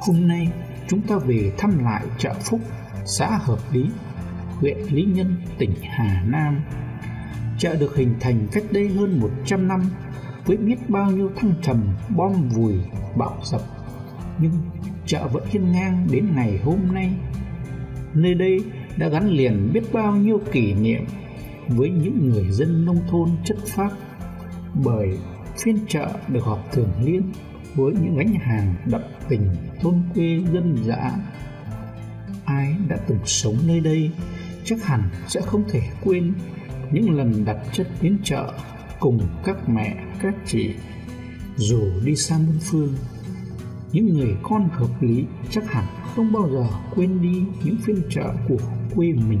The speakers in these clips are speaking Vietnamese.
Hôm nay chúng ta về thăm lại chợ Phúc, xã Hợp Lý, huyện Lý Nhân, tỉnh Hà Nam. Chợ được hình thành cách đây hơn 100 năm với biết bao nhiêu thăng trầm, bom vùi, bạo dập. Nhưng chợ vẫn hiên ngang đến ngày hôm nay. Nơi đây đã gắn liền biết bao nhiêu kỷ niệm với những người dân nông thôn chất phác bởi phiên chợ được họp thường liên với những gánh hàng đậm tình thôn quê dân dã. Ai đã từng sống nơi đây chắc hẳn sẽ không thể quên những lần đặt chất đến chợ cùng các mẹ, các chị. Dù đi xa muôn phương, những người con hợp lý chắc hẳn không bao giờ quên đi những phiên chợ của quê mình.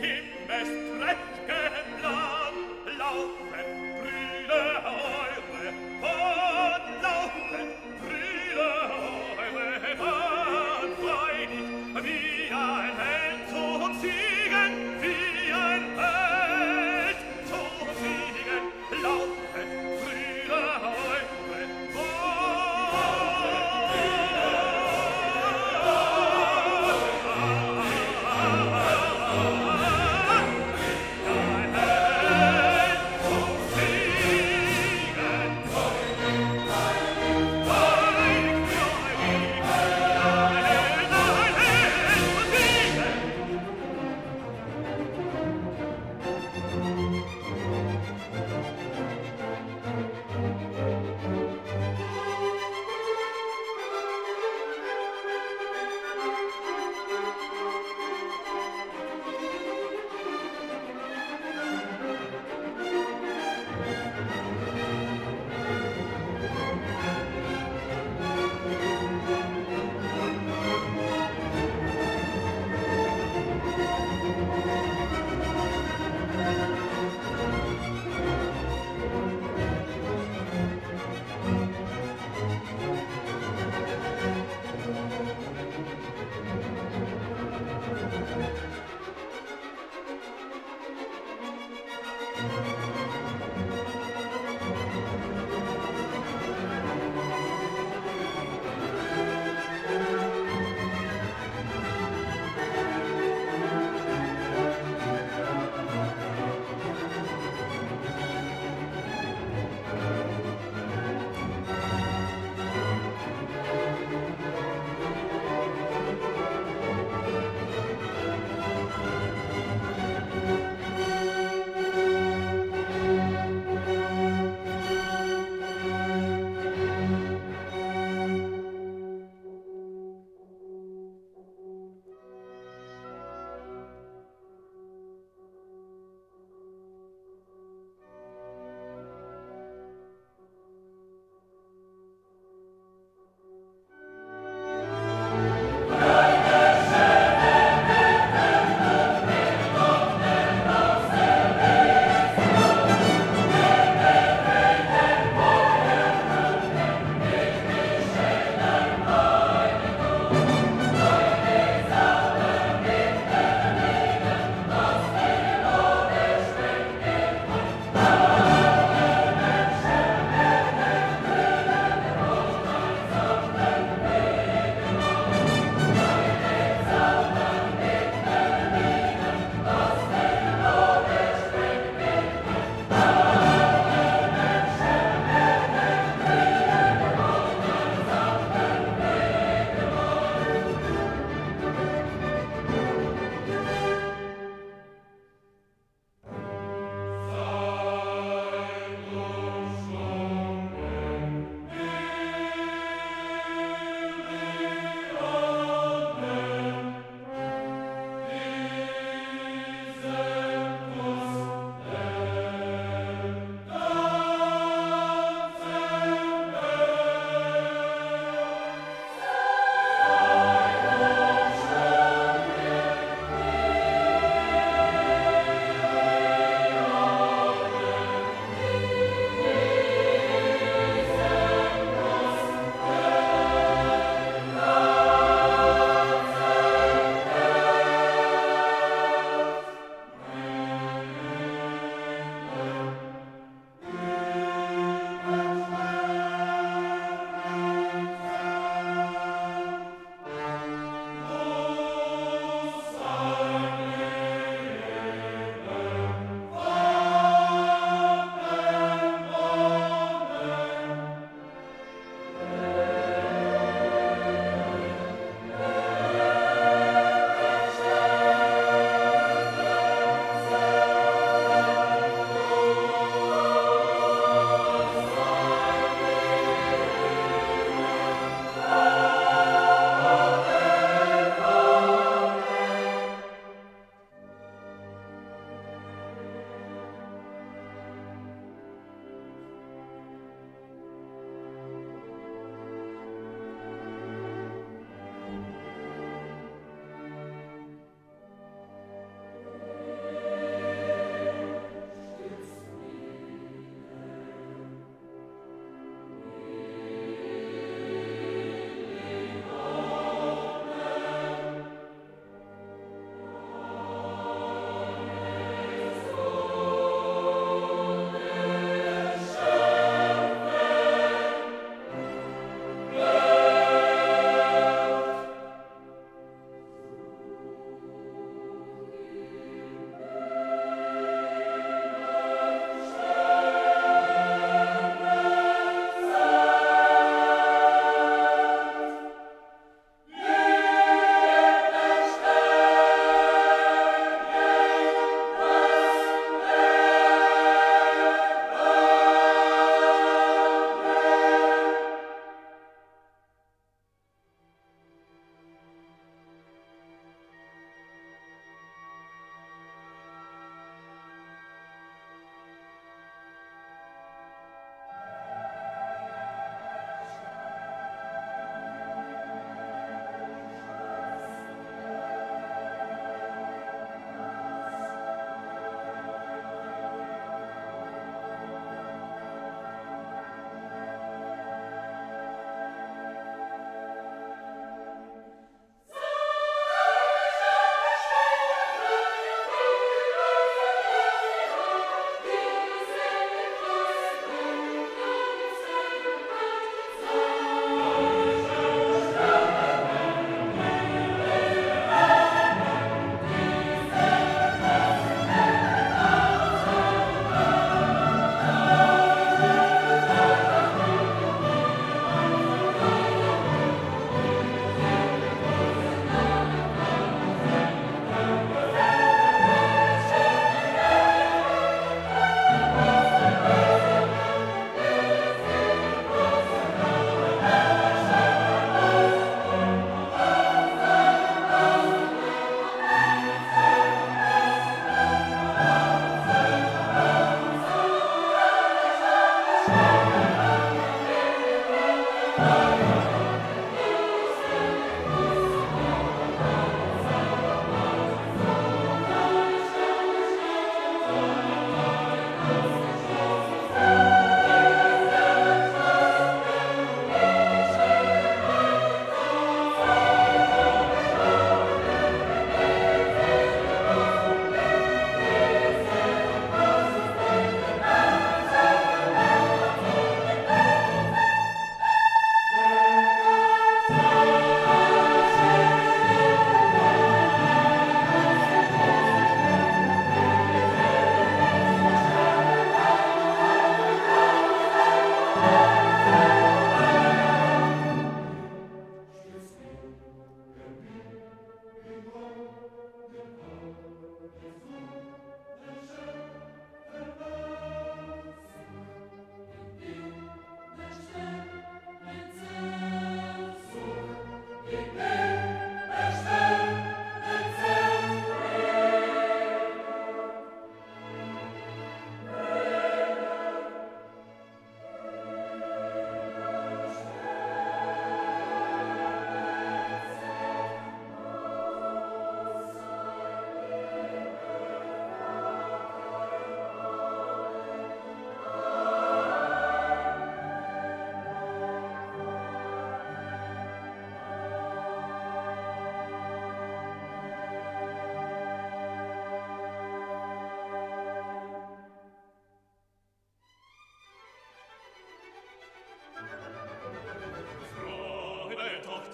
Himmels prächtigen Land laufen Brüder auf.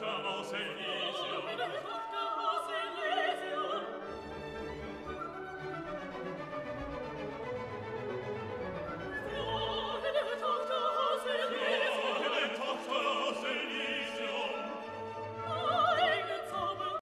I'll say.